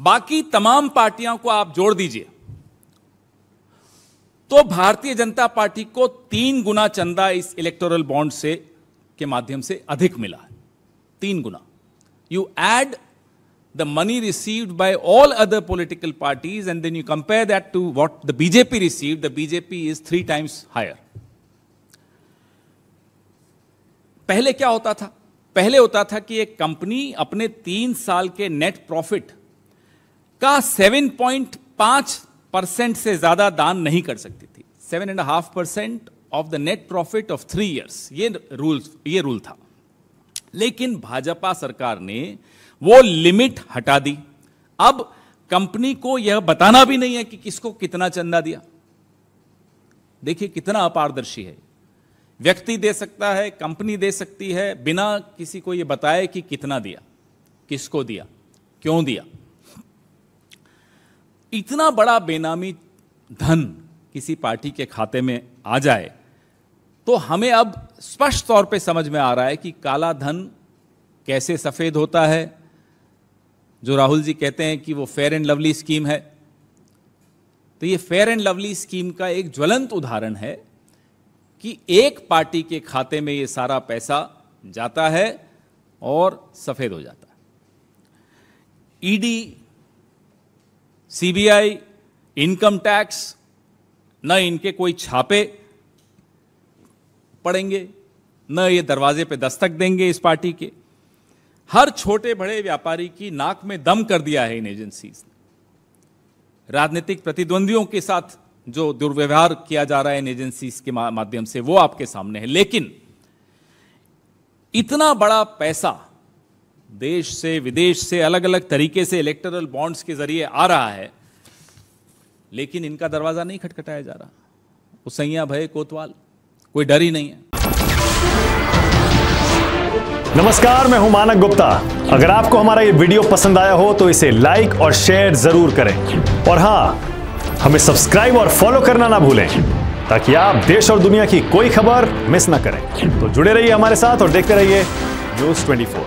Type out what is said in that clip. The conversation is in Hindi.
बाकी तमाम पार्टियों को आप जोड़ दीजिए। तो भारतीय जनता पार्टी को तीन गुना चंदा इस इलेक्टोरल बॉन्ड से, के माध्यम से अधिक मिला तीन गुना। You add the money received by all other political parties and then you compare that to what the BJP receive the BJP is three times higher पहले क्या होता था? पहले होता था कि एक कंपनी अपने तीन साल के नेट प्रॉफिट का 7.5 परसेंट से ज़्यादा दान नहीं कर सकती थी। Seven and half percent of the net profit of three years ये रूल ये रूल था। लेकिन भाजपा सरकार ने वो लिमिट हटा दी। अब कंपनी को यह बताना भी नहीं है कि किसको कितना चंदा दिया। देखिए कितना अपारदर्शी है। व्यक्ति दे सकता है कंपनी दे सकती है, बिना किसी को यह बताए कि कितना दिया, किसको दिया, क्यों दिया। इतना बड़ा बेनामी धन किसी पार्टी के खाते में आ जाए तो हमें अब स्पष्ट तौर पे समझ में आ रहा है कि काला धन कैसे सफ़ेद होता है। जो राहुल जी कहते हैं कि वो फेयर एंड लवली स्कीम है। तो ये फेयर एंड लवली स्कीम का एक ज्वलंत उदाहरण है कि एक पार्टी के खाते में ये सारा पैसा जाता है और सफ़ेद हो जाता है। ईडी सीबीआई इनकम टैक्स न इनके कोई छापे पड़ेंगे, न ये दरवाजे पे दस्तक देंगे इस पार्टी के। हर छोटे बड़े व्यापारी की नाक में दम कर दिया है इन एजेंसीज ने। राजनीतिक प्रतिद्वंदियों के साथ जो दुर्व्यवहार किया जा रहा है इन एजेंसीज के माध्यम से वो आपके सामने है। लेकिन इतना बड़ा पैसा देश से, विदेश से अलग अलग तरीके से इलेक्टरल बॉन्ड्स के ज़रिए आ रहा है, लेकिन इनका दरवाज़ा नहीं खटखटाया जा रहा। उसैया भय कोतवाल, कोई डर ही नहीं है। नमस्कार, मैं हूँ मानक गुप्ता। अगर आपको हमारा ये वीडियो पसंद आया हो तो इसे लाइक और शेयर ज़रूर करें। और हाँ, हमें सब्सक्राइब और फॉलो करना ना भूलें, ताकि आप देश और दुनिया की कोई खबर मिस ना करें। तो जुड़े रहिए हमारे साथ और देखते रहिए न्यूज़ 24